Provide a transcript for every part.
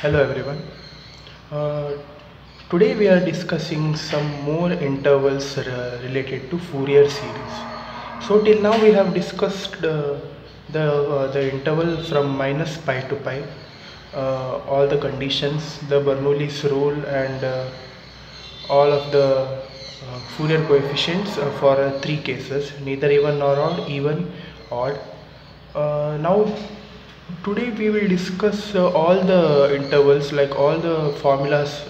Hello everyone. Uh, today we are discussing some more intervals related to Fourier series. So till now we have discussed uh, the uh, the interval from minus pi to pi, uh, all the conditions, the Bernoulli's rule, and uh, all of the uh, Fourier coefficients for three cases, neither even nor odd, even, odd. Now today we will discuss uh, all the intervals like all the formulas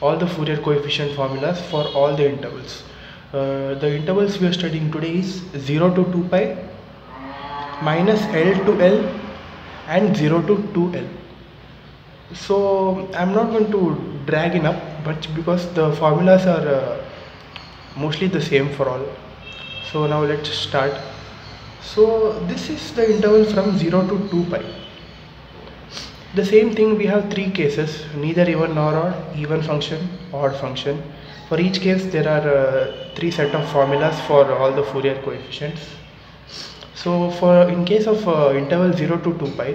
all the Fourier coefficient formulas for all the intervals. Uh, the intervals we are studying today is 0 to 2 pi minus L to L and 0 to 2L so I'm not going to drag in up but because the formulas are uh, mostly the same for all. So now let's start. So this is the interval from 0 to 2 pi the same thing we have three cases. Neither even nor odd even function odd function. For each case there are uh, three set of formulas for all the Fourier coefficients. So for in case of uh, interval 0 to 2 pi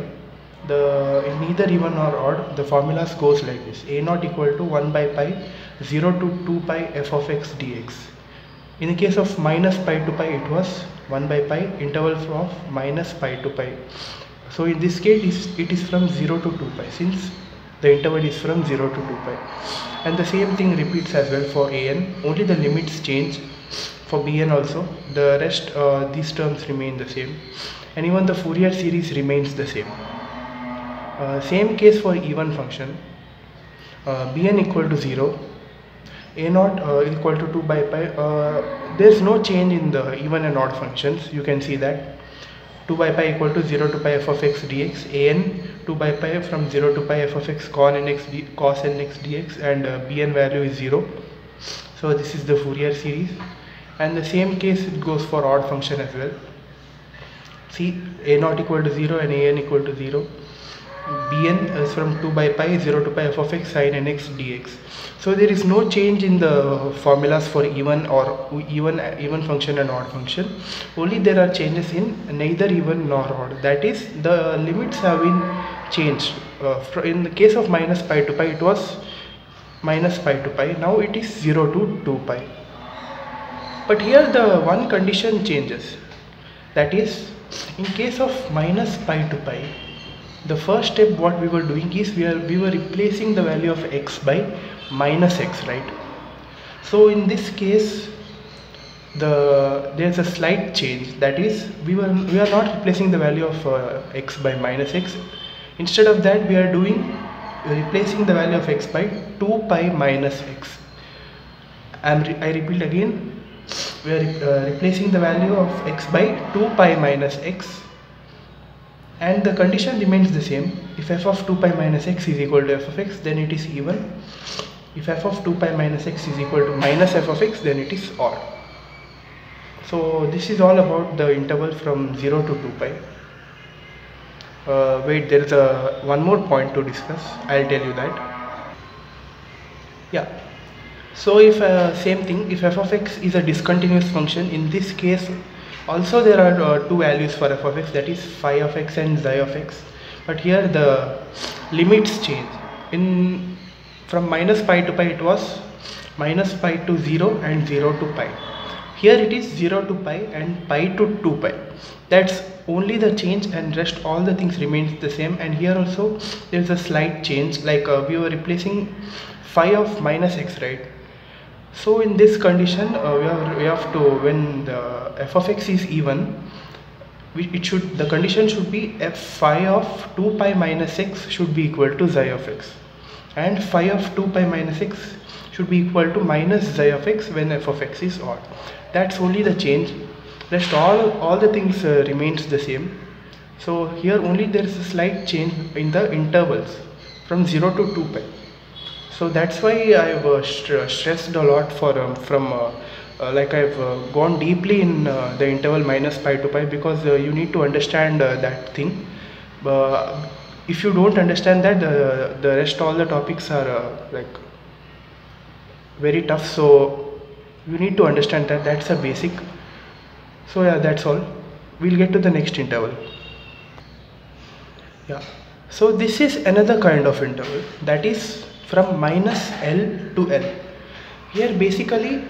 the in neither even nor odd the formulas goes like this. A naught equal to 1 by pi 0 to 2 pi f of x dx. In the case of minus pi to pi it was 1 by pi interval of minus pi to pi so in this case it is from 0 to 2 pi since the interval is from 0 to 2 pi. And the same thing repeats as well for an only the limits change for bn also. The rest uh, these terms remain the same. And even the Fourier series remains the same. Uh, same case for even function. Uh, bn equal to 0 a uh, equal to 2 by pi. Uh, there is no change in the even and odd functions. You can see that 2 by pi equal to 0 to pi f of x dx an 2 by pi from 0 to pi f of x con nx d, cos nx dx and uh, bn value is 0 so this is the Fourier series. And the same case it goes for odd function as well. See a naught equal to 0 and an equal to 0 bn is from 2 by pi 0 to pi f of x sin nx dx. So there is no change in the formulas for even or even even function and odd function. Only there are changes in neither even nor odd. That is the limits have been changed. Uh, in the case of minus pi to pi it was minus pi to pi. Now it is 0 to 2 pi. But here the one condition changes. That is in case of minus pi to pi the first step what we were doing is we are we were replacing the value of x by minus x right? So in this case the there's a slight change. That is we were we are not replacing the value of uh, x by minus x. Instead of that we are doing replacing the value of x by 2 pi minus x. I'm re I repeat again. We are uh, replacing the value of x by 2 pi minus x and the condition remains the same. If f of 2 pi minus x is equal to f of x then it is even. If f of 2 pi minus x is equal to minus f of x then it is odd. So this is all about the interval from 0 to 2 pi. Uh, wait there is a one more point to discuss. I'll tell you that. Yeah. So if uh, same thing if f of x is a discontinuous function in this case also there are uh, two values for f of x that is phi of x and xi of x. But here the limits change. In from minus pi to pi it was minus pi to 0 and 0 to pi. Here it is 0 to pi and pi to 2 pi. That's only the change and rest all the things remains the same. And here also there is a slight change. Like uh, we were replacing phi of minus x right so in this condition uh, we, have, we have to when the f of x is even it should the condition should be f phi of 2 pi minus x should be equal to xi of x. And phi of 2 pi minus x should be equal to minus xi of x when f of x is odd. That's only the change. Rest all all the things uh, remains the same. So here only there is a slight change in the intervals from 0 to 2 pi so that's why I've uh, st stressed a lot for um, from uh, uh, like I've uh, gone deeply in uh, the interval minus pi to pi because uh, you need to understand that thing. If you don't understand that the, the rest all the topics are like very tough. So you need to understand that that's a basic. So yeah that's all. We'll get to the next interval. Yeah. So this is another kind of interval. That is from minus L to L. Here basically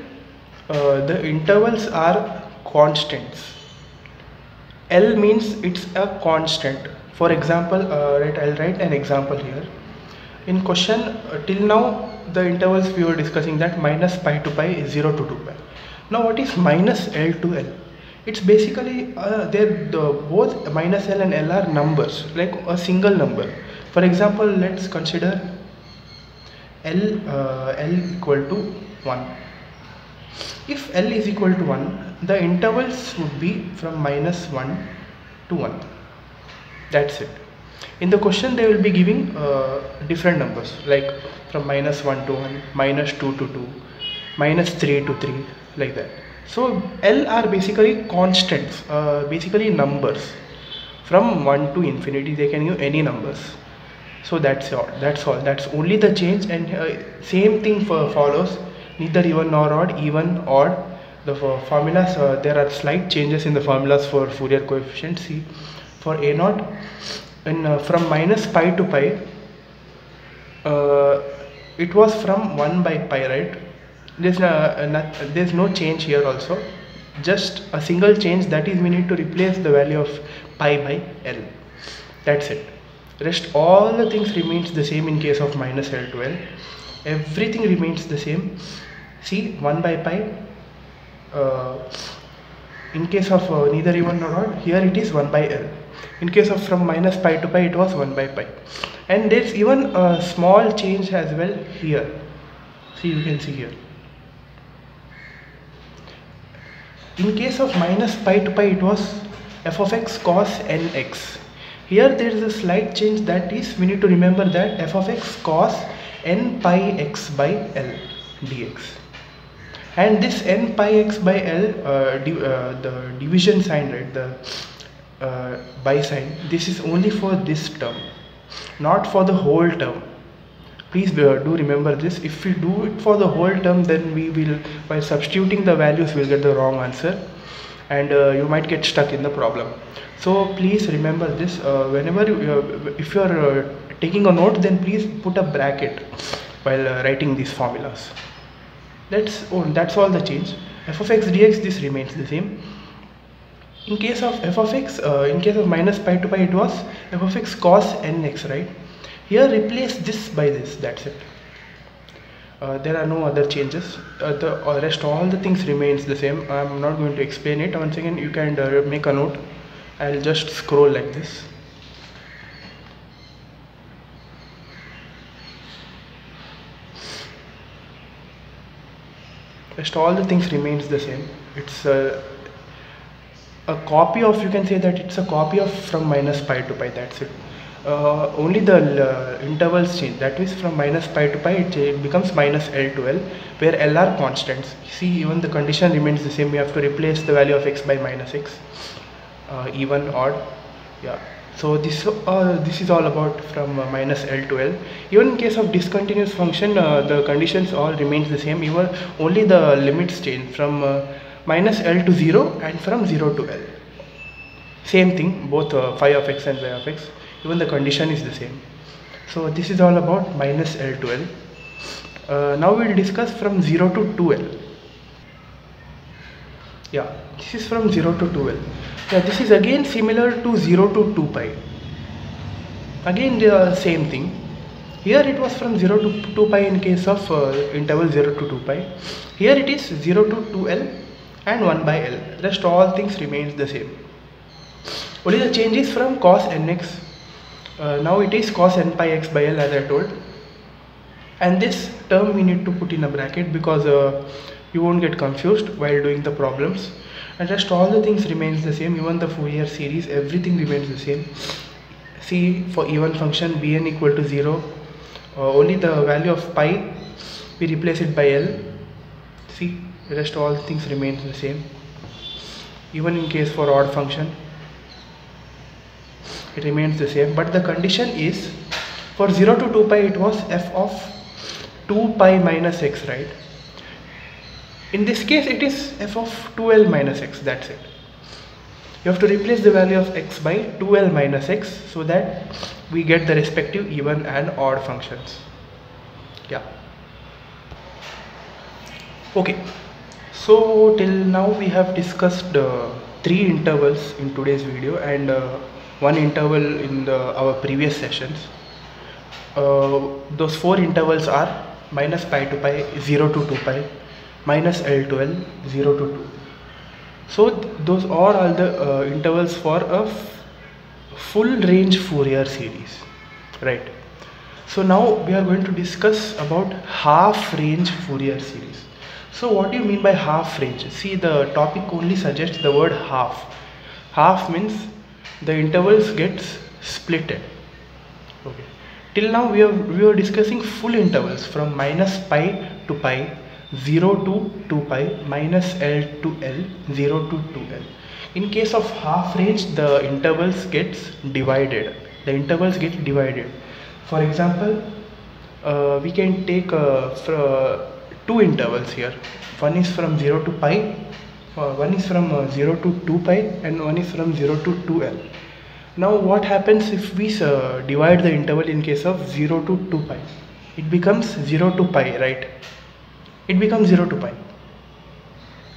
uh, the intervals are constants. L means it's a constant. For example uh, right I'll write an example here. In question uh, till now the intervals we were discussing that minus pi to pi is 0 to 2 pi. Now what is minus L to L? It's basically uh, they're the both minus L and L are numbers like a single number. For example let's consider L uh, L equal to 1 if L is equal to 1 the intervals would be from minus 1 to 1 that's it. In the question they will be giving uh, different numbers like from minus 1 to 1 minus 2 to 2 minus 3 to 3 like that. So L are basically constants uh, basically numbers. From 1 to infinity they can give any numbers so that's all that's all. That's only the change and uh, same thing for follows. Neither even nor odd even odd. The formulas uh, there are slight changes in the formulas for Fourier coefficient. See for a naught and uh, from minus pi to pi uh, it was from 1 by pi right? There's, uh, not, there's no change here also. Just a single change that is we need to replace the value of pi by L. That's it rest all the things remains the same in case of minus L to L everything remains the same. See 1 by pi uh, in case of uh, neither even nor odd here it is 1 by L. In case of from minus pi to pi it was 1 by pi and there's even a small change as well here. See you can see here. In case of minus pi to pi it was f of x cos nx here there is a slight change that is we need to remember that f of x cos n pi x by l dx. And this n pi x by l uh, uh, the division sign right the uh, by sign this is only for this term not for the whole term. Please do remember this. If we do it for the whole term then we will by substituting the values we'll get the wrong answer and uh, you might get stuck in the problem. So please remember this uh, whenever you, uh, if you are uh, taking a note then please put a bracket while uh, writing these formulas. That's oh, that's all the change. F of x dx this remains the same. In case of f of x in case of minus pi to pi it was f of x cos nx right? Here replace this by this that's it uh, there are no other changes. Uh, the uh, rest all the things remains the same. I'm not going to explain it. Once again you can uh, make a note. I'll just scroll like this. Rest all the things remains the same. It's a, a copy of you can say that it's a copy of from minus pi to pi. That's it uh, only the uh, intervals change that is from minus pi to pi it, becomes minus L to L where L are constants. See even the condition remains the same we have to replace the value of x by minus x uh, even odd yeah. So this uh, this is all about from uh, minus L to L. Even in case of discontinuous function uh, the conditions all remains the same even only the limits change from minus L to 0 and from 0 to L. Same thing both phi of x and y of x even the condition is the same. So this is all about minus L to L. Uh, now we'll discuss from 0 to 2L yeah this is from 0 to 2L yeah this is again similar to 0 to 2 pi. Again the same thing. Here it was from 0 to 2 pi in case of uh, interval 0 to 2 pi. Here it is 0 to 2L and 1 by L. Rest all things remains the same. Only the change is from cos nx uh, now it is cos n pi x by l as I told. And this term we need to put in a bracket because uh, you won't get confused while doing the problems. And just all the things remains the same even the Fourier series everything remains the same. See for even function bn equal to 0 uh, only the value of pi we replace it by l. See rest all things remains the same even in case for odd function it remains the same but the condition is for 0 to 2 pi it was f of 2 pi minus x right? In this case it is f of 2l minus x that's it. You have to replace the value of x by 2l minus x so that we get the respective even and odd functions. Yeah. Okay. So till now we have discussed uh, three intervals in today's video and uh, one interval in the, our previous sessions uh, those four intervals are minus pi to pi 0 to 2 pi minus l to l 0 to 2 so th those are all the uh, intervals for a full range Fourier series right so now we are going to discuss about half range Fourier series so what do you mean by half range? See the topic only suggests the word half. Half means the intervals gets splitted. Okay. Till now we are we were discussing full intervals from minus pi to pi, 0 to 2 pi, minus L to L, 0 to 2L. In case of half range the intervals gets divided. The intervals get divided. For example, uh, we can take uh, two intervals here one is from 0 to pi one is from uh, 0 to 2 pi and one is from 0 to 2l now what happens if we uh, divide the interval in case of 0 to 2 pi? It becomes 0 to pi right? It becomes 0 to pi.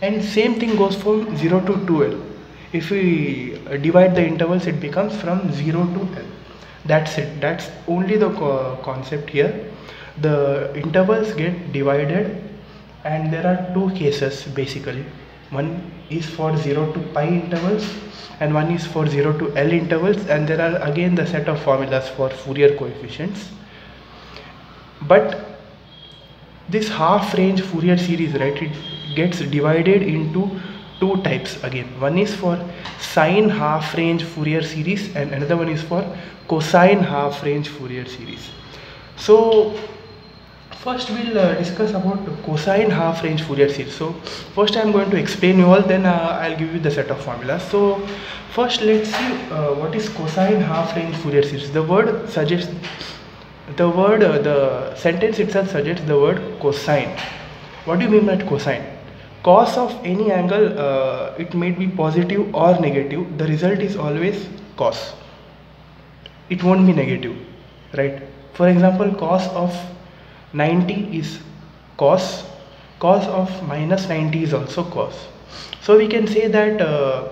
And same thing goes from 0 to 2l if we uh, divide the intervals it becomes from 0 to l. That's it. That's only the co concept here. The intervals get divided and there are two cases basically one is for 0 to pi intervals and one is for 0 to L intervals. And there are again the set of formulas for Fourier coefficients. But this half range Fourier series right it gets divided into two types again. One is for sine half range Fourier series and another one is for cosine half range Fourier series. So First we'll uh, discuss about cosine half range Fourier series. So first I'm going to explain you all then uh, I'll give you the set of formulas. So first let's see uh, what is cosine half range Fourier series. The word suggests the word uh, the sentence itself suggests the word cosine. What do you mean by cosine? Cos of any angle uh, it may be positive or negative the result is always cos. It won't be negative right. For example cos of 90 is cos cos of minus 90 is also cos. So we can say that uh,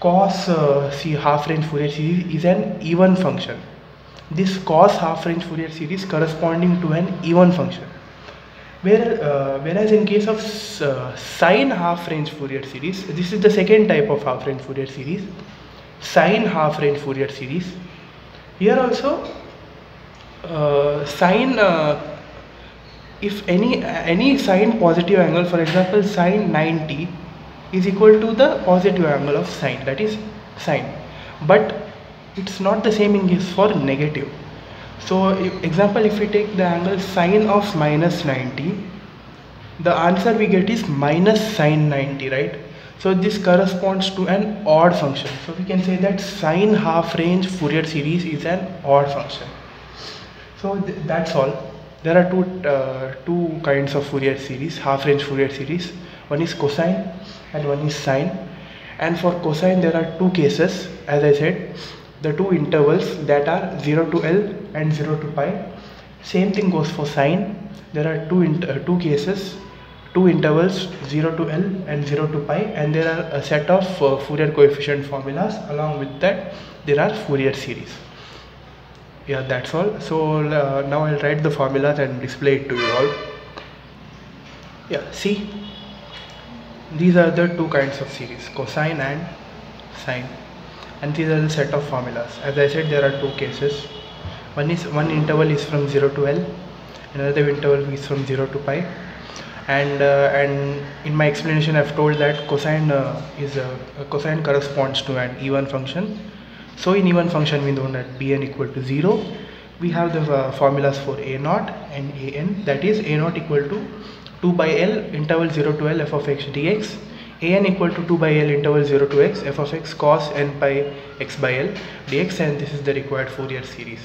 cos uh, half range Fourier series is an even function. This cos half range Fourier series corresponding to an even function. Where, uh, whereas in case of uh, sine half range Fourier series this is the second type of half range Fourier series sine half range Fourier series. Here also sine uh, if any any sine positive angle for example sine 90 is equal to the positive angle of sine that is sine but it's not the same in case for negative. So example if we take the angle sine of minus 90 the answer we get is minus sine 90 right? So this corresponds to an odd function. So we can say that sine half range Fourier series is an odd function so th that's all. There are two uh, two kinds of Fourier series half range Fourier series. One is cosine and one is sine. And for cosine there are two cases as I said the two intervals that are 0 to L and 0 to pi. Same thing goes for sine. There are two uh, two cases two intervals 0 to L and 0 to pi. And there are a set of uh, Fourier coefficient formulas along with that. There are Fourier series yeah that's all. So uh, now I'll write the formulas and display it to you all. Yeah see? These are the two kinds of series cosine and sine. And these are the set of formulas. As I said there are two cases. One is one interval is from 0 to L. Another interval is from 0 to pi. And uh, and in my explanation I've told that cosine uh, is a, a cosine corresponds to an even function so in even function we know that bn equal to 0. We have the uh, formulas for a naught and an that is a naught equal to 2 by l interval 0 to l f of x dx an equal to 2 by l interval 0 to x f of x cos n by x by l dx and this is the required Fourier series.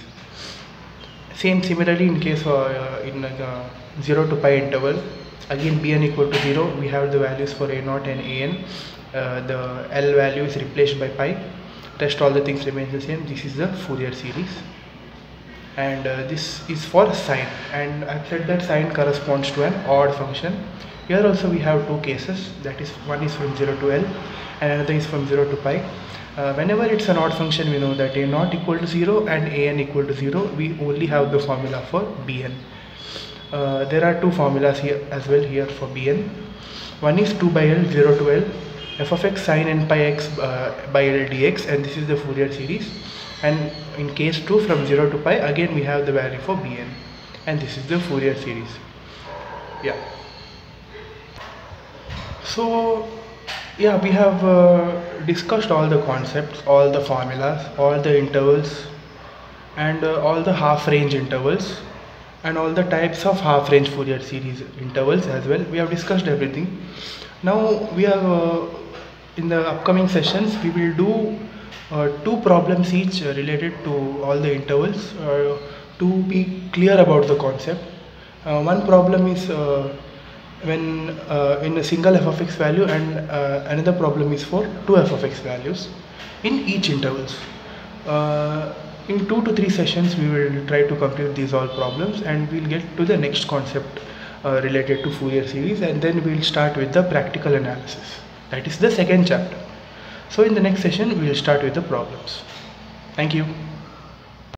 Same similarly in case uh, in uh, 0 to pi interval again bn equal to 0 we have the values for a naught and an uh, the l value is replaced by pi rest all the things remains the same. This is the Fourier series. And uh, this is for sine. And I've said that sine corresponds to an odd function. Here also we have two cases. That is one is from 0 to L and another is from 0 to pi. Uh, whenever it's an odd function we know that a naught equal to 0 and an equal to 0 we only have the formula for bn uh, there are two formulas here as well here for bn one is 2 by L 0 to L f of x sine n pi x uh, by L dx and this is the Fourier series. And in case 2 from 0 to pi again we have the value for bn. And this is the Fourier series. Yeah. So yeah we have uh, discussed all the concepts all the formulas all the intervals and uh, all the half range intervals and all the types of half range Fourier series intervals as well. We have discussed everything. Now we have uh, in the upcoming sessions we will do uh, two problems each uh, related to all the intervals uh, to be clear about the concept. Uh, one problem is uh, when in a single f of x value and another problem is for two f of x values in each intervals. in two to three sessions we will try to complete these all problems and we'll get to the next concept uh, related to Fourier series and then we'll start with the practical analysis. That is the second chapter. So in the next session, we will start with the problems. Thank you.